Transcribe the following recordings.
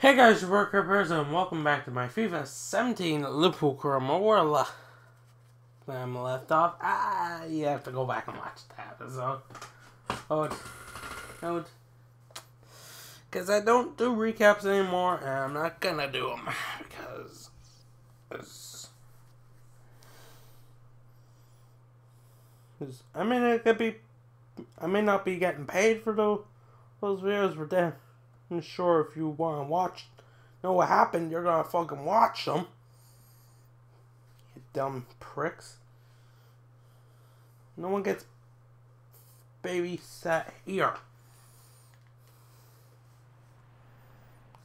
Hey guys, your work Rippers, and welcome back to my FIFA 17 Liverpool Career Mode. I'm left off. Ah, you have to go back and watch that. So, oh, no, because I don't do recaps anymore, and I'm not gonna do them because it's, it's I mean, it could be, I may not be getting paid for those those videos, but then. I'm sure if you want to watch, know what happened, you're gonna fucking watch them. You dumb pricks. No one gets babysat here.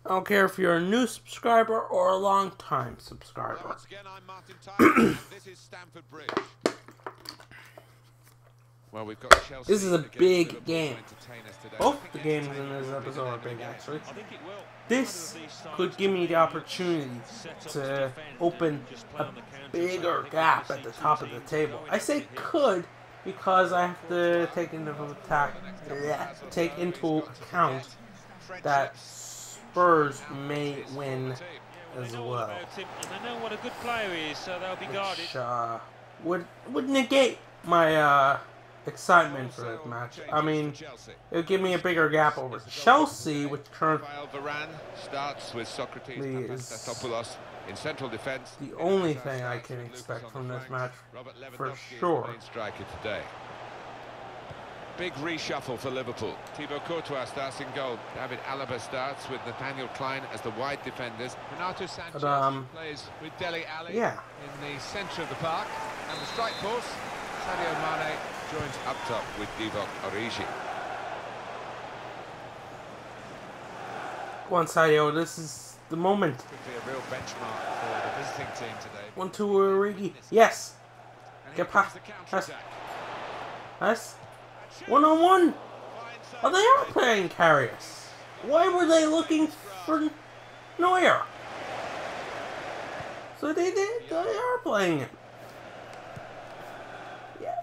I don't care if you're a new subscriber or a long time subscriber. Once again, I'm Martin Tyler, this is Stamford Bridge. Well, we've got Chelsea this is a big game. Both the games in this episode are big, actually. This could give me the opportunity to open a bigger gap at the top of the table. I say could because I have to take into attack, take into account that Spurs may win as well. And they know what a good player is, so they'll be guarded. Which, uh, would would negate my uh excitement for this match. I mean, it would give me a bigger gap over Chelsea, which currently starts with Sokratis is in central defense. The only thing I can expect from this match, for sure. Big reshuffle for Liverpool. Thibaut Courtois starts in goal. David Alaba starts with Nathaniel Klein as the wide defenders. Renato Sanchez but, um, plays with Dele Alli yeah. in the centre of the park. And the strike force, Sadio Mane joins up top with Divock Origi. Go on, Sadio, this is the moment. Could be a real benchmark for the visiting team today. One, two, Origi. Yes. Get past. Yes. Yes. One on one. Oh, they are playing Karius. Why were they looking for Neuer? So they did. They are playing.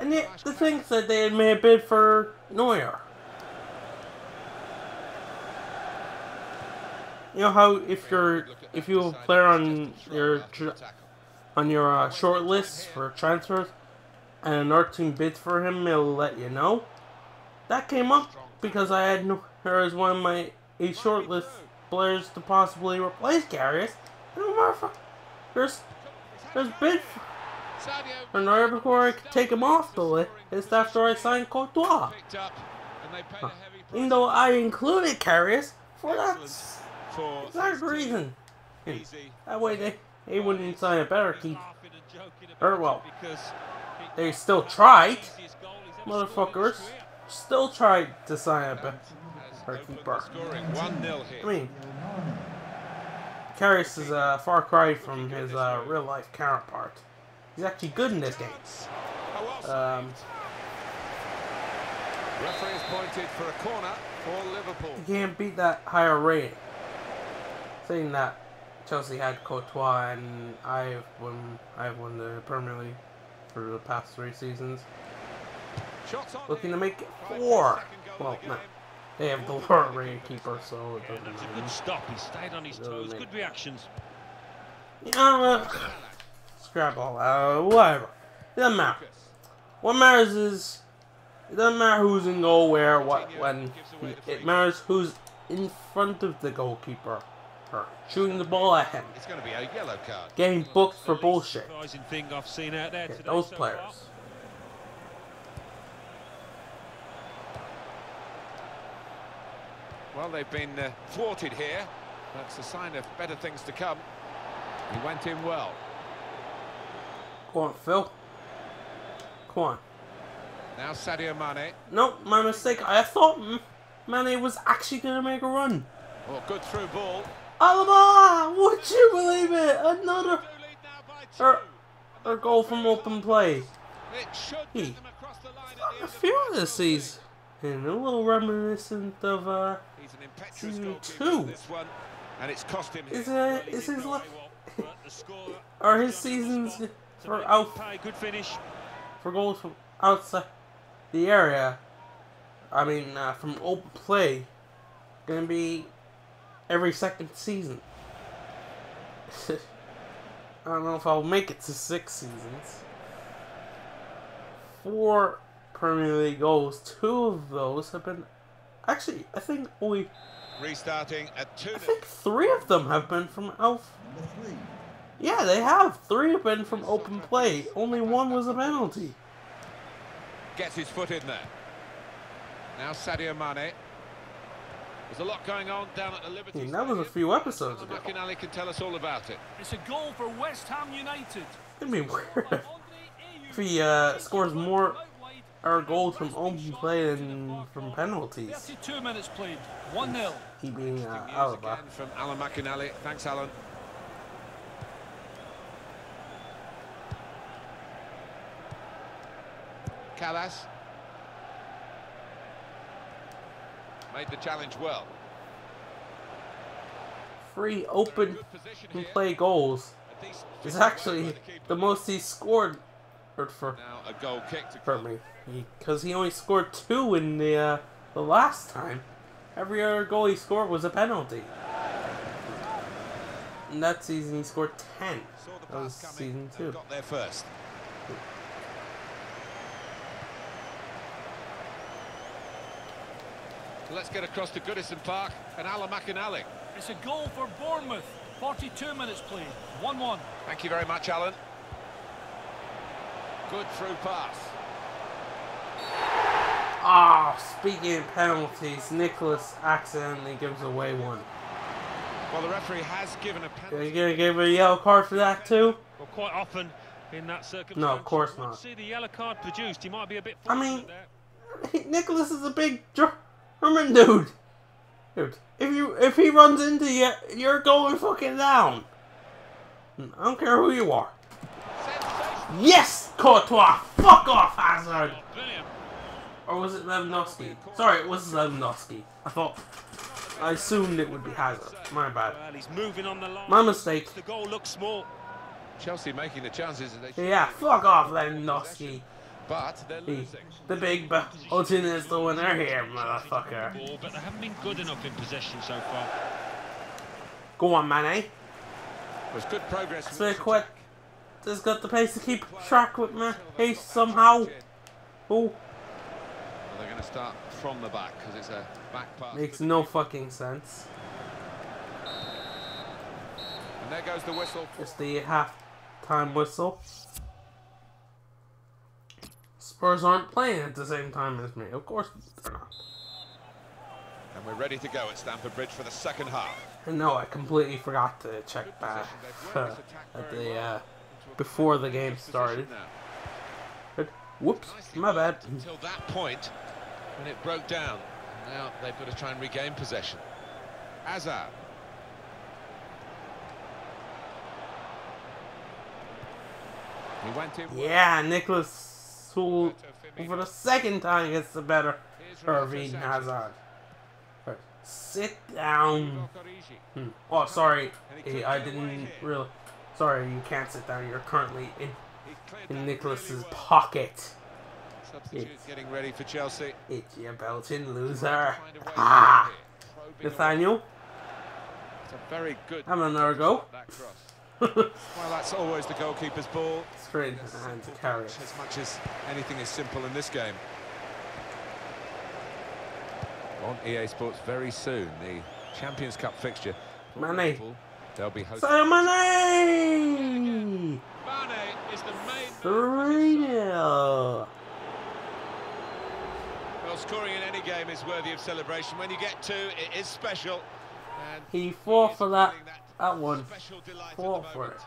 And the, the thing said they had made a bid for Neuer. You know how if you're if you a player on your on your uh, short list for transfers, and another team bids for him, it'll let you know. That came up because I had Neuer as one of my a short list players to possibly replace Karius. And there's there's bid. For, and right before I could take him off the list, it's after I signed Courtois. Huh. Even though I included Karius for that exact reason. that way they, they wouldn't sign a better keeper. Or well, they still tried. Motherfuckers still tried to sign a better keeper. I mean, Karius is a far cry from his uh, real life counterpart. He's actually good in this game. Um, Referee's pointed for a corner for Liverpool. He can't beat that higher rating. Saying that Chelsea had Courtois and I've won I've won the Premier League for the past three seasons. Looking to make it four. Well, no. They have the lower rated keeper, so it doesn't That's a good stop. He stayed on his toes. Good reactions. Yeah, uh, scrap all that, whatever. It doesn't matter. What matters is, it doesn't matter who's in goal where, what, when. It matters who's in front of the goalkeeper. Or shooting the ball at him. It's going to be a yellow card. Getting booked for bullshit. Thing I've seen out there today those players. Well, they've been uh, thwarted here. That's a sign of better things to come. He went in well. Come on, Phil. Come on. Now Sadio Mane. Nope, my mistake. I thought Mane was actually going to make a run. Oh, good through ball. Alaba! Would you believe it? Another or, or goal from open play. He, a few of this season. And a little reminiscent of uh, season two. And it's cost him is, uh, is his life, are his seasons for out good finish for goals from outside the area. I mean, uh, from open play, gonna be every second season. I don't know if I'll make it to six seasons. Four Premier League goals. Two of those have been actually. I think only restarting at two. I think three of them have been from Alf. Yeah, they have. Three have been from open play. Only one was a penalty. Gets his foot in there. Now Sadio Mane. There's a lot going on down at the Liberty. Yeah, that was a few episodes ago. McInally can tell us all about it. It's a goal for West Ham United. It'd be weird if he uh, scores more our goals from open play than from penalties. 32 minutes played, 1-0. He being uh, Alaba. From Alan McInally. Thanks, Alan. Kalas. Made the challenge well. Free open play goals is actually the most he scored for now a goal kick for me because he only scored two in the uh, the last time. Every other goal he scored was a penalty. In that season, he scored ten. That was season two. Got there first. Let's get across to Goodison Park and Alan McInally. It's a goal for Bournemouth. 42 minutes played. 1-1. Thank you very much, Alan. Good through pass. Ah, oh, speaking of penalties, Nicholas accidentally gives away one. Well, the referee has given a penalty. Are going to give a yellow card for that too? Well, quite often in that circumstance. No, of course not. See the yellow card produced. He might be a bit. I mean, Nicholas is a big German dude. Dude, if you if he runs into you, you're going fucking down. I don't care who you are. Yes, Courtois. Fuck off, Hazard. Or was it Lewandowski? Sorry, it was Lewandowski. I thought. I assumed it would be Hazard. My bad. Well, he's moving on the line. My mistake. The goal looks small. Chelsea making the chances. yeah, fuck off, Lewandowski. But they're losing. The big but is the winner here, motherfucker. But they haven't been good enough in possession so far. Go on, Mane. Eh? Was good progress. So quick. Just got the pace to keep track with me. Hey, somehow. Oh. they're going to start from the back because it's a back pass. Makes no fucking sense. And there goes the whistle. Just the half-time whistle. Spurs aren't playing at the same time as me. Of course they're not. And we're ready to go at Stamford Bridge for the second half. And no, I completely forgot to check back uh, at the uh, before the game started. Whoops, my bad. Until that point, when it broke down, now they've got to try and regain possession. Azar. He went in. Yeah, Nicholas who for the second time gets the better Irving Hazard. Sit down. Hmm. Oh, sorry. I didn't really. Sorry, you can't sit down. You're currently in in Nicholas's pocket. It's getting ready for Chelsea. It's your belting loser. Ah, Nathaniel. It's a very good. Have another go. Well, that's always the goalkeeper's ball. Straight hand to carry. As much as anything is simple in this game. On EA Sports very soon, the Champions Cup fixture. Mane. They'll be hosting. Mane! Mane is the main. 3 0. Well, scoring in any game is worthy of celebration. When you get two, it is special. And he fought for that, that, that one. Fought for it.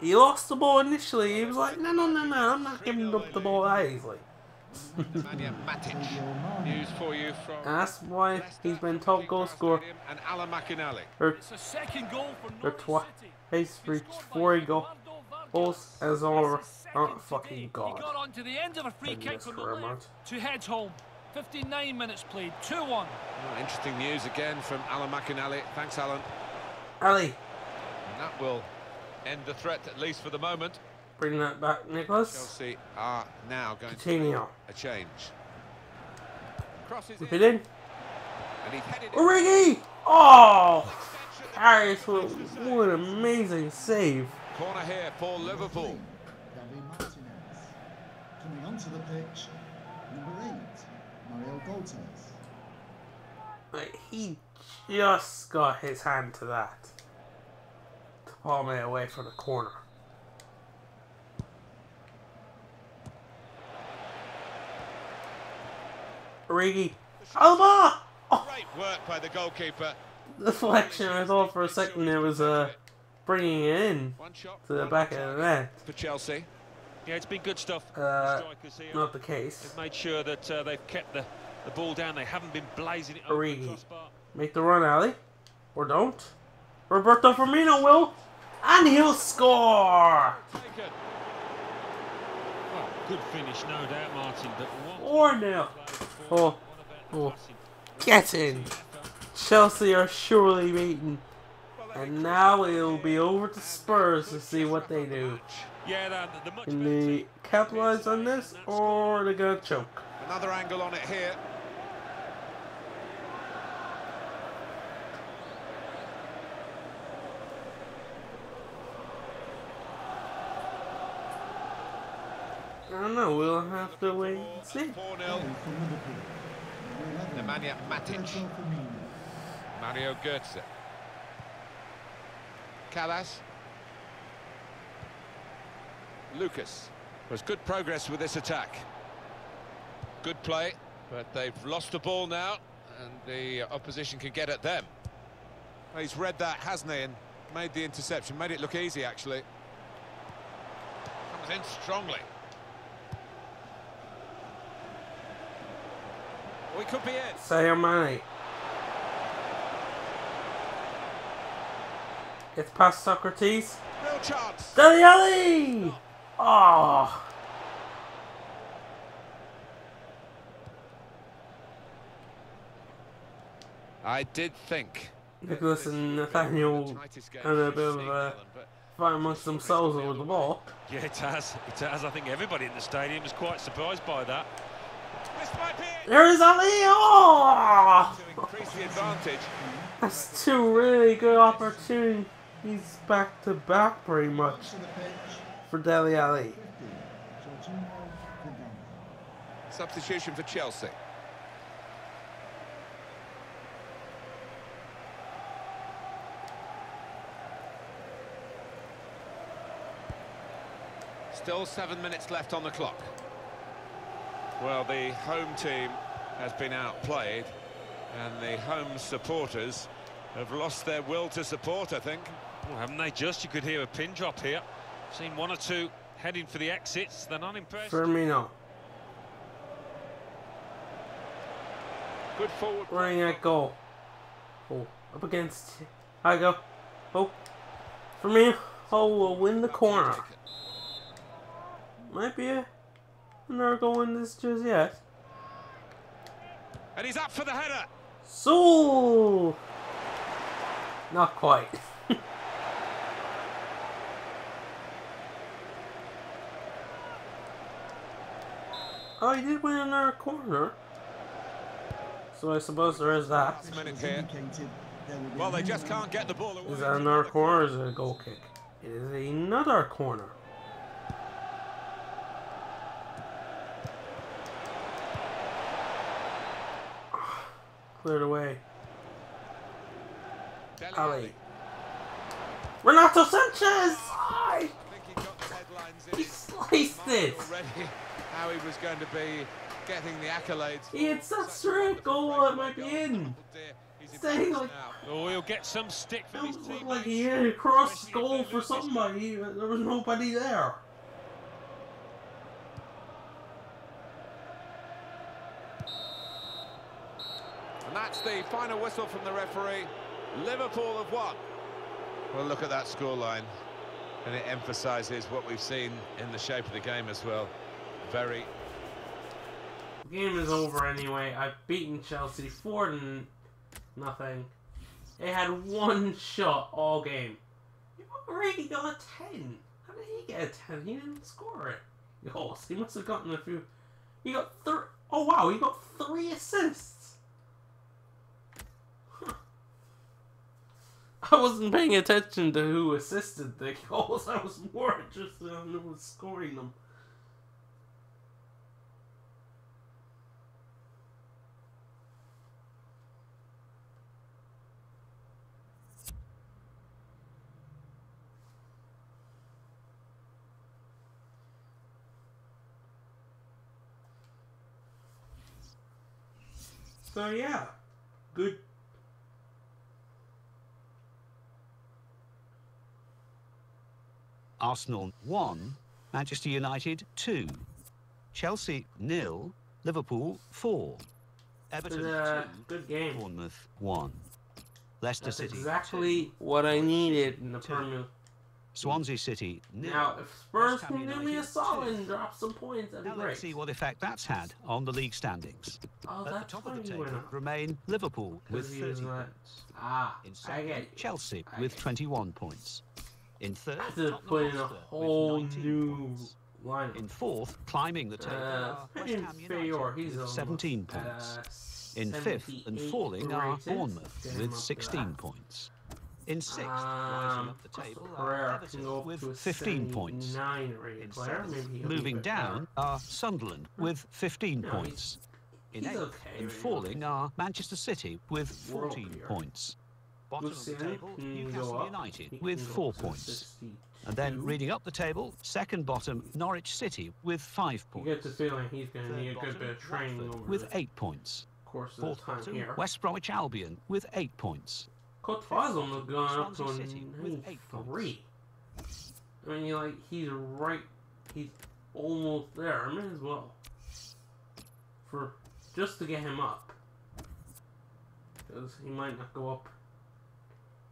He lost the ball initially. He was like, no, no, no, no, I'm not giving up the ball that easily. News for you from That's why he's been top goal scorer. And Alan McInally. It's a second goal for twice reached four goal goals as over. Oh fucking god. He got on to the end of a free kick from the to heads home. 59 minutes played, 2-1. Oh, interesting news again from Alan McInally. Thanks, Alan. Alli. And that will end the threat, at least for the moment. Bring that back, Nicholas. Chelsea are now going Coutinho. to a change. Crosses Whip it in. Origi! Oh! Harris, what, what an amazing save. Corner here for Liverpool. Coming onto the pitch, number eight, Mario Götze. Like, he just got his hand to that. To palm it away from the corner. Origi. Alaba! Oh. Great work by the goalkeeper. The Deflection, I thought for a second it was uh, bringing it in to the back of the net. For Chelsea. Yeah, it's been good stuff. Uh, not the case. They've made sure that uh, they've kept the, the ball down. They haven't been blazing it over Origi. the crossbar. Make the run, Alli. Or don't. Roberto Firmino will. And he'll score! Well, good finish, no doubt, Martin. But 4 0. Oh. Oh. Get in. Chelsea are surely beaten. And now it'll be over to Spurs to see what they do. Yeah, the, the much Can they capitalize on this or they gonna choke? Another angle on it here. I don't know, we'll have to wait and see. 4-0. For Liverpool, number 11, Nemanja Matic. Mario Götze. Kalas. Lucas. Was good progress with this attack. Good play, but they've lost the ball now, and the opposition can get at them. Well, he's read that, hasn't he, and made the interception, made it look easy, actually. Comes in strongly. We could be in. Sadio Mane. It's past Sokratis. Real chance. Dele Alli! Oh. I did think. Nicholas and Nathaniel had a bit of a fight amongst themselves over the ball. Yeah, it has. It has. I think everybody in the stadium was quite surprised by that. This might be it. There is Alli! Oh! To increase the advantage. That's two really good opportunities He's back to back, pretty much, To the pitch, for Dele Alli. 50, Jorginho Vidal. Substitution for Chelsea. Still seven minutes left on the clock. Well, the home team has been outplayed, and the home supporters have lost their will to support, I think. Well, haven't they just? You could hear a pin drop here. Seen one or two heading for the exits. They're not impressed. Firmino. Good forward. Running at goal. Oh, up against. I go. Oh. Firmino. Oh, will win the corner. Might be a. Another goal in this just yet. And he's up for the header. So. Not quite. Oh, he did win another corner. So I suppose there is that. Last minute Was here. indicated there will be Well, they just can't get the ball away. Is that another corner or is it a goal kick? It is another corner. Cleared away. Alli. Renato Sanchez! I he got the headlines in He sliced it! Already. How he was going to be getting the accolades. He hits that straight goal that might be in. He's Saying impressed like- Oh, he'll get some stick It from his looked teammates. like he hit a cross goal for somebody, but there was nobody there. And that's the final whistle from the referee. Liverpool have won. Well, look at that scoreline. And it emphasises what we've seen in the shape of the game as well. Very game is over anyway. I've beaten Chelsea 4 to nothing. They had one shot all game. Already got a 10. How did he get a 10? He didn't score it. Oh, he must have gotten a few. He got three. Oh, wow, he got three assists. I wasn't paying attention to who assisted the goals. I was more interested in who was scoring them. So yeah, good. Arsenal 1, Manchester United 2, Chelsea nil, Liverpool 4, Everton uh, 2, good game. Bournemouth 1, Leicester That's City exactly two, what I needed in the Two. Premier Swansea City nil. Now, if Spurs West Ham can do me a solid and drop some points, that'd Now be great. let's see what effect that's had on the league standings. Oh, At the top of the table remain Liverpool with 'Cause he was 30 points. Ah, In I second, get it. Chelsea I with get it. 21 points. In third, I have to put in a with whole new points. lineup. In fourth, climbing the table, Uh, West Ham Feyor, United he's with 17 points. uh, In fifth and 78 falling are. Bournemouth with up to 16 that. points. In sixth, Um, rising up the table, are Everton with 15 points. In seventh, Maybe he'll be a moving down are Sunderland with 15 points. In eighth and falling are Manchester City with 14 points. Bottom of the table, Newcastle. United with 4 points. And then reading up the table, second bottom, Norwich City with 5 points. You points. get the feeling he's going to Third need a good bottom, bit of training over with 8 points. course of Fourth time bottom, here. West Bromwich Albion with 8 points. Coach Foslam has gone up to a Swansea City with eight 93. I mean, like, he's right, he's almost there. I may as well. For, just to get him up. Because he might not go up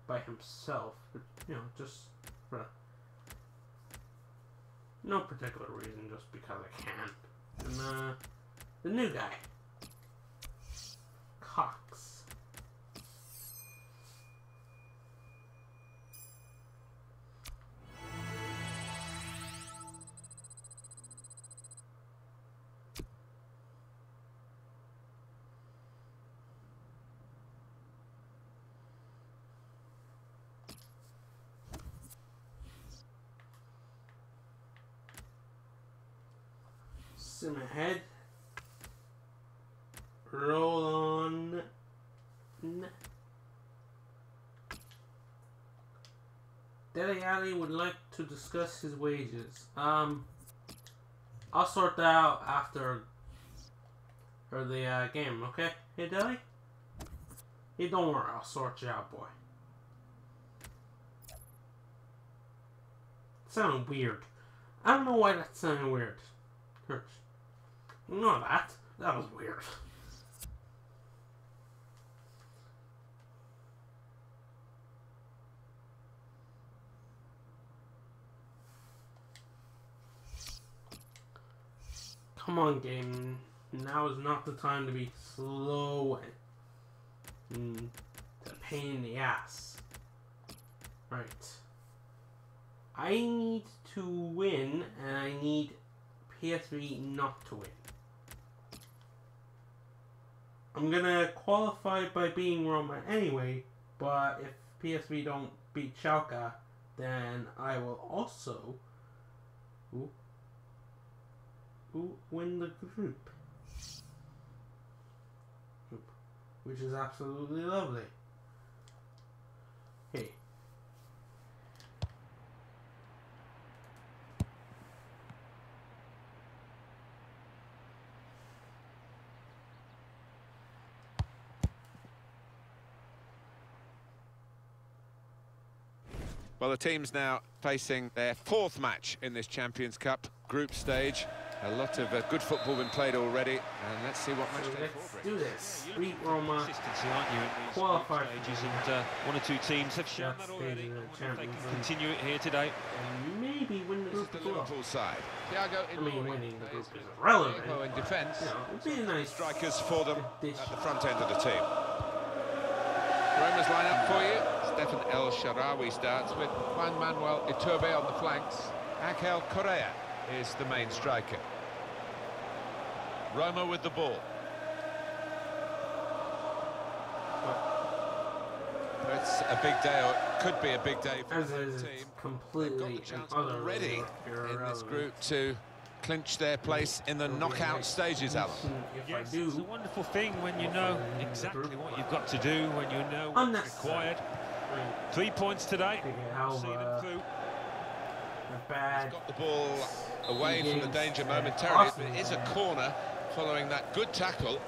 by himself, but, you know, just for no particular reason, just because I can. And, uh, the new guy. Cox. Sim ahead. Roll on. Dele Alli would like to discuss his wages. Um, I'll sort that out after for the uh, game. Okay, hey Dele. Hey, don't worry, I'll sort you out, boy. Sounded weird. I don't know why that sounded weird. Hurts. No, that. That was weird. Come on, game. Now is not the time to be slow and mm, a pain in the ass. Right. I need to win, and I need PSV not to win. I'm gonna qualify by being Roma anyway, but if PSV don't beat Schalke, then I will also ooh, ooh, win the group. Group, Which is absolutely lovely. Hey. Well, the team's now facing their fourth match in this Champions Cup group stage. A lot of uh, good football been played already, and let's see what match So day let's do this. Beat Roma. Consistency, aren't you, in these Qualify stages? And uh, one or two teams have shown That that already. the I wonder if they can continue it here today. and maybe win the group the as well. Liverpool side. Thiago I mean, winning the group plays is relevant. Diego in defence. You know, it'd be a nice Strikers for them at the front end of the team. Roma's lineup for you. Stephan El Shaarawy starts with Juan Manuel Iturbe on the flanks. Angel Correa is the main striker. Roma with the ball. It's a big day, or it could be a big day for As the is team. completely They've got the chance already in this group to clinch their place in the knockout stages, Alan. Yes, it's a wonderful thing when you know exactly what you've got to do, when you know what's required. Three points today. Thinking how, See them through. a bad Got the ball away from the danger momentarily. Arsenal, It is a corner following that good tackle.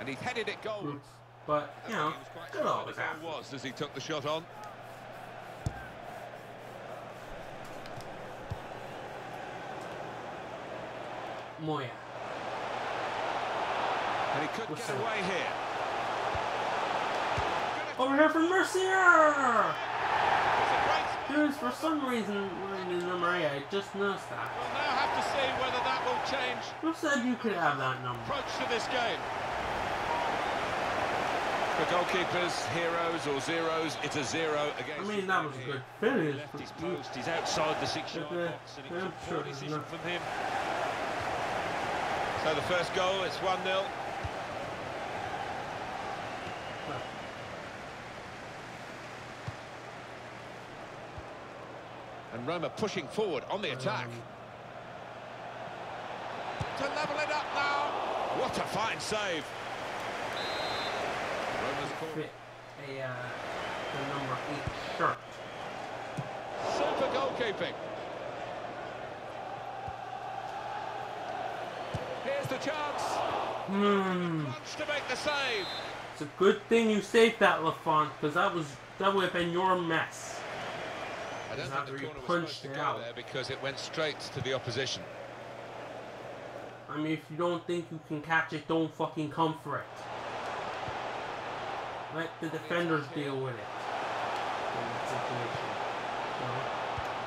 And he headed it goal. roots, but you know, He was quite could sure always the goal happen. was as he took the shot on. Moya. And he could We'll get see. away here. Over here from Mercier! It's Dude, for some reason, wearing the number 8, I just noticed that. We'll now have to see whether that will change Who said you could have that number? approach to this game. For goalkeepers, heroes or zeros, it's a zero against. I mean, that was a good finish. Left his post, he's outside the six-yard But, box, and it I'm a sure poor decision enough. from him. So the first goal, it's 1-0. And Roma pushing forward on the attack. To level it up now. What a fine save. Roma's corner. a uh, the number eight shirt. Super goalkeeping. Here's the chance. Wants to make the save. It's a good thing you saved that, Lafont, because that was that would have been your mess. I don't think the corner was punched supposed to go out? there because it went straight to the opposition. I mean, if you don't think you can catch it, don't fucking come for it. Let the defenders deal with it. In that situation. You know?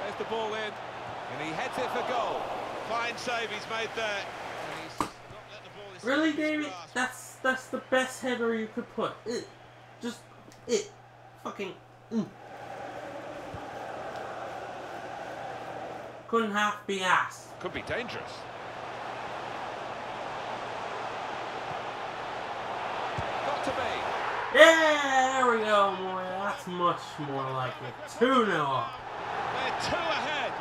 There's the ball in, and he heads it for goal. Fine save he's made there. He's the Really, David? That's that's the best header you could put. It, just it, fucking. Mm. Couldn't half be asked. Could be dangerous. Got to be. Yeah, there we go, boy. That's much more like it. 2 0 up. They're two ahead.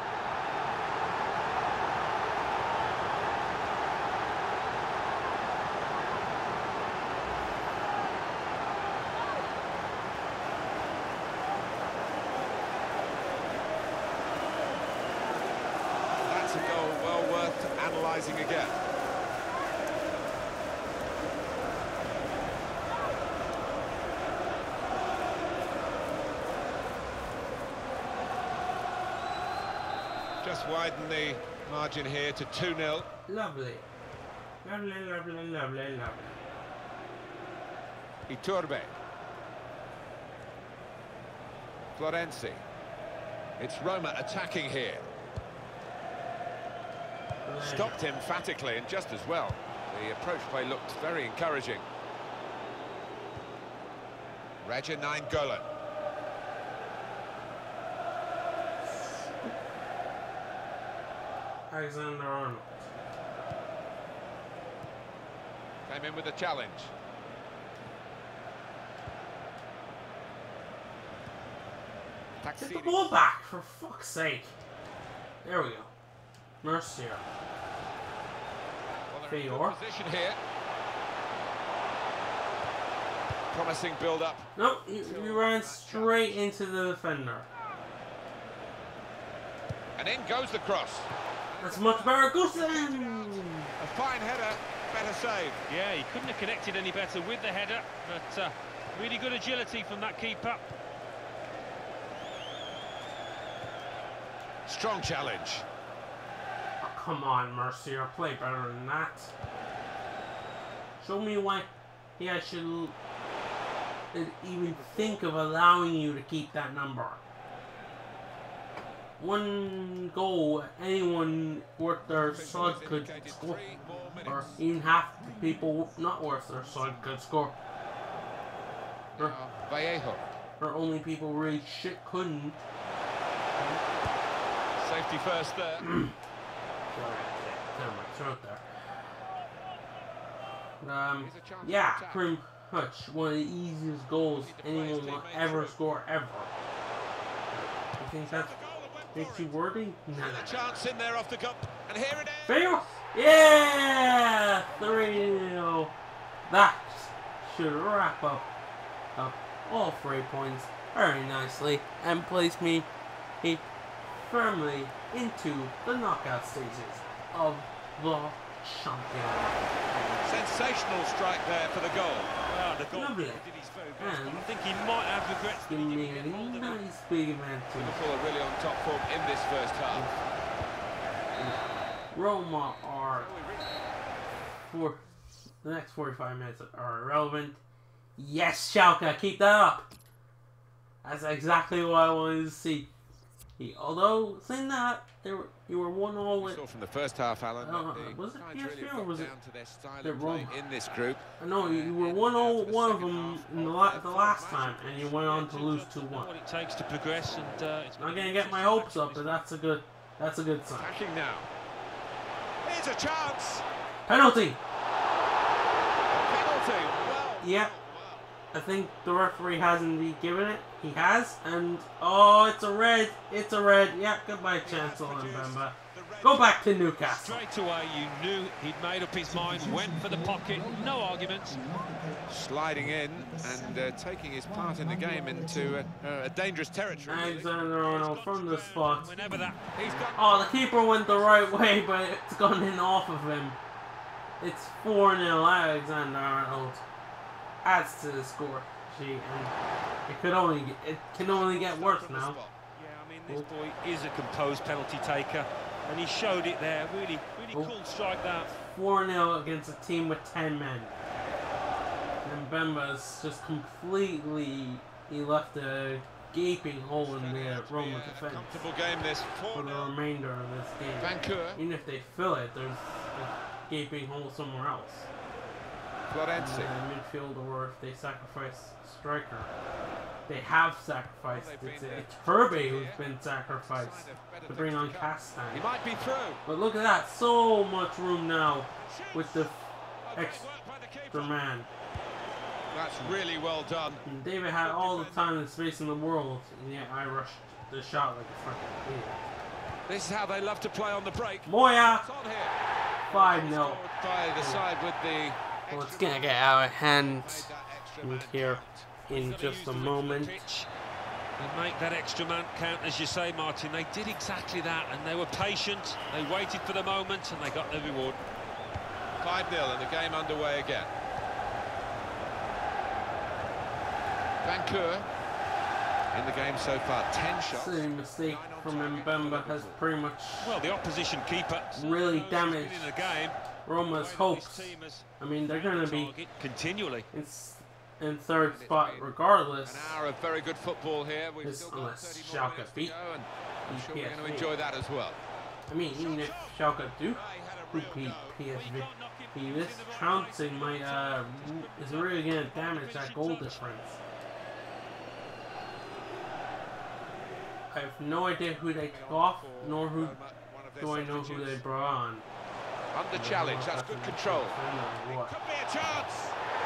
That's a goal well worth analysing again. Just widen the margin here to 2-0. Lovely. Lovely, lovely, lovely, lovely. Iturbe. Florenzi. It's Roma attacking here. Stopped emphatically and just as well. The approach play looked very encouraging. Radja Nainggolan. Alexander Arnold. Came in with a challenge. Get the ball back, for fuck's sake. There we go. Mercier. Well, they're in good Fior. Position here. Promising build-up. No, he, he ran straight into the defender. And in goes the cross. That's much better. Gusen! A fine header, better save. Yeah, he couldn't have connected any better with the header, but uh, really good agility from that keeper. Strong challenge. Oh, come on, Mercier. Play better than that. Show me why yeah, I should even think of allowing you to keep that number. One goal anyone worth their sod could score. Or even half the people not worth their sod could score. Or, Vallejo. or only people really shit couldn't. Safety first there. Sorry, my throat there. Um, Here's a chance yeah. Prim, much one of the easiest goals anyone will ever score ever. I think that makes you worthy? No. chance in there off the cup, and here it is. Fail! Yeah! 3 0. That should wrap up, up all three points very nicely and place me firmly into the knockout stages of the champion. Sensational strike there for the goal. Well, the goal Lovely. And I think he might have regrets. Give me a nice big advantage. Liverpool are really on top form in this first half. Roma are for the next 45 minutes are irrelevant. Yes, Schalke, keep that up. That's exactly what I wanted to see. He, although saying that, they were you were one all. We saw from the first half, Alan. Uh, was it PSV really or was it the Roma in this group? No, you were one all one of them in the, la the last time, and you went on to lose two one. What it takes to progress, and uh, it's not going to get my hopes up, but that's a good that's a good sign. Attacking now. Here's a chance. Penalty. A penalty. Well. Yeah. I think the referee has indeed given it. He has, and oh, it's a red. It's a red. Yeah, goodbye, Chancel Mbemba. Go back to Newcastle. Straight away, you knew he'd made up his mind, went for the pocket, no arguments. Sliding in and uh, taking his part in the game into uh, a dangerous territory. Alexander Arnold from the spot. Whenever that, oh, the keeper went the right way, but it's gone in off of him. It's 4-0 Alexander Arnold adds to the score and it could only get, it can only get worse now. Yeah, I mean this boy is a composed penalty taker, and he showed it there. Really, really oh. cool strike that. 4-0 against a team with 10 men. And Mbemba's just completely he left a gaping hole in the Roma defense. Comfortable game this for the remainder of this game. Vancouver. Even if they fill it, there's a gaping hole somewhere else. Florenzi. Uh, midfield or if they sacrifice striker. They have sacrificed. It's, it's Herbe who's been sacrificed to bring on Castan. He might be through. But look at that. So much room now with the extra man. That's really well done. And David had all the time and space in the world, and yet I rushed the shot like a fucking idiot. This is how they love to play on the break. Moya! 5 0. By the side with the well, it's gonna get out of hand in here in just a moment. And make that extra man count, as you say, Martin. They did exactly that, and they were patient. They waited for the moment, and they got their reward. 5-0, and the game underway again. Vancouver in the game so far, 10 shots. Same mistake from Mbemba has pretty much... Well, the opposition keeper... Really damaged in the game. Roma's hopes. I mean, they're going to be continually in, in, third spot regardless. An hour of very good football here. We've still unless Schalke beat I'm sure we're going to enjoy that as well. I mean, even if Schalke do repeat PSV, this trouncing might uh, is really going to damage that goal difference. I have no idea who they took off, nor who do I know who they brought on. Under challenge, that's good control. Could be a chance.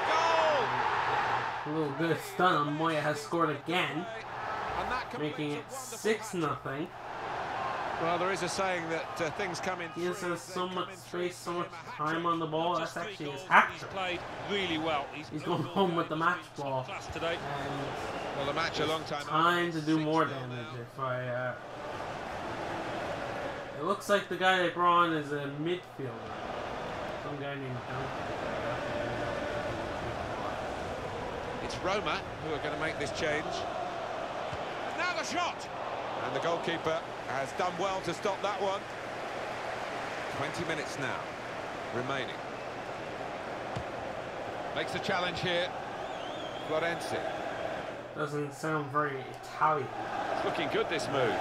Goal! A little good stun on Moya has scored again, making it 6 nothing. Well, there is a saying that uh, things come in. He has so much space, so much time on the ball. That's actually his hat He's played really well. He's, He's going home with the match ball. Today. well, the match a long time. Time to do more damage if I. Uh, it looks like the guy they brought on is a midfielder. Some guy named Duncan. It's Roma who are going to make this change. Now the shot! And the goalkeeper has done well to stop that one. 20 minutes now remaining. Makes the challenge here. Florenzi. Doesn't sound very Italian. It's looking good, this move.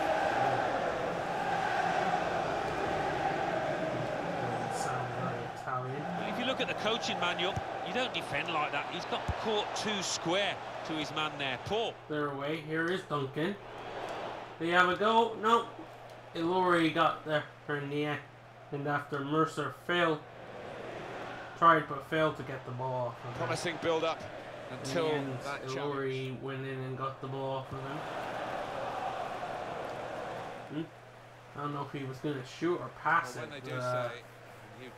look at the coaching manual, you don't defend like that. He's got caught too square to his man there. Paul. They're away. Here is Duncan. They have a go. No. Ilori got there in the end. And after Mercer failed tried but failed to get the ball off of Promising build up until and that Laurie went in and got the ball off of him. Hmm? I don't know if he was going to shoot or pass well, it. Uh,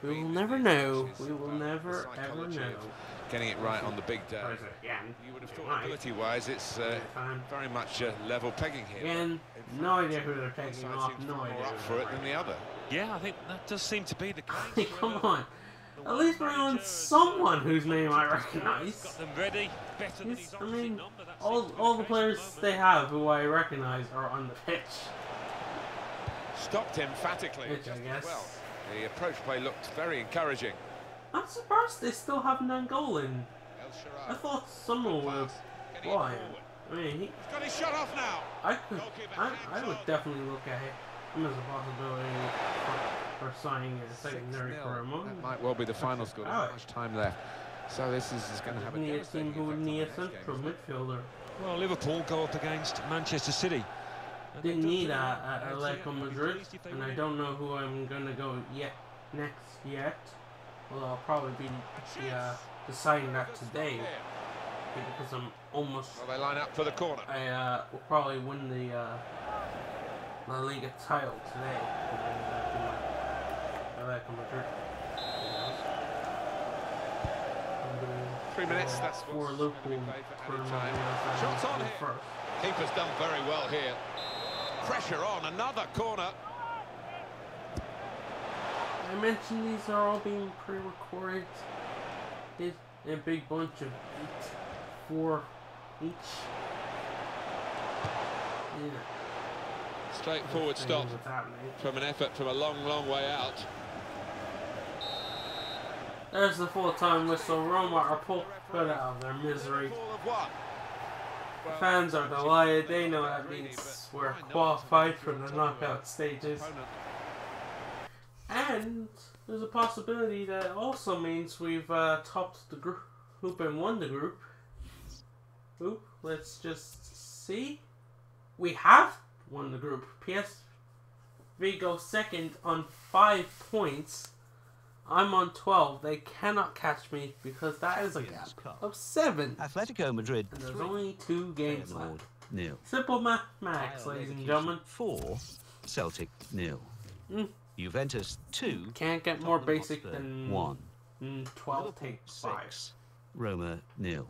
we will never know. We will never ever know. Getting it right on the big day. Yeah. You would have thought ability-wise, it's uh, very much a level pegging here. Again, no idea who they're taking off. No idea. up for it than the other. Yeah, I think that does seem to be the case. Come on. At least we're on someone whose name I recognize. Got them ready. Better than I mean, all, all the players they have who I recognize are on the pitch. Stopped emphatically. Pitch, I guess. Well. The approach play looked very encouraging. I'm surprised they still have Nainggolan. I thought someone would fly him. I mean, he, He's got his shot off now. I could, I, I would definitely look at him as a possibility for, for signing a secondary for a moment. That might well be the final score. Not much time left. So this is, is going to have a need a team who would need a central midfielder. Well, Liverpool go up against Manchester City. Didn't need a, a Atletico Madrid, and I don't know who I'm gonna go yet next yet. Well, I'll probably be uh, deciding that today because I'm almost. Well, they line up for the corner. I uh, will probably win the uh, La Liga title today. Atletico Madrid. Three minutes. Uh, that's for Liverpool. For Shots on here. First. Keeper's done very well here. Pressure on, another corner. I mentioned these are all being pre-recorded. It's a big bunch of eight, four each. Yeah. Straightforward stop from an effort from a long, long way out. There's the full-time whistle. Roma are pulled out of their misery. The fans are delighted. They know that means we're qualified for the knockout stages. And there's a possibility that also means we've uh, topped the group and won the group. Oop, let's just see. We have won the group. PSV go second on five points. I'm on 12. They cannot catch me because that is a gap of seven. Atletico Madrid. And there's only two games left. Nil. Simple mathematics, ladies and gentlemen. Four. Celtic nil. Mm. Juventus two. Can't get more basic than one. Mm, Twelve takes five. Roma nil.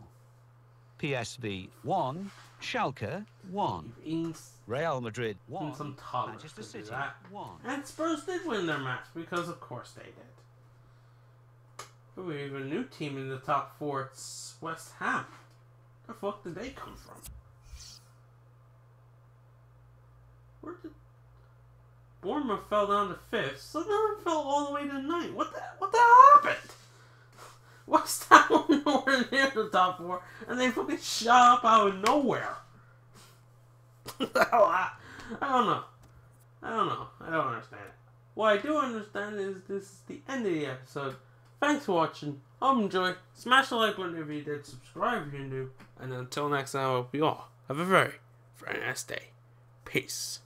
PSV one. Schalke one. Real Madrid one. Manchester City one. And Spurs did win their match because, of course, they did. We have a new team in the top four. It's West Ham. Where the fuck did they come from? Where did Bournemouth fell down to fifth? Sunderland fell all the way to ninth. What the what the hell happened? West Ham nowhere near the top four, and they fucking shot up out of nowhere. I, I don't know. I don't know. I don't understand it. What I do understand is this is the end of the episode. Thanks for watching. Hope you enjoy. Smash the like button if you did. Subscribe if you're new. And until next time, I hope you all have a very, very nice day. Peace.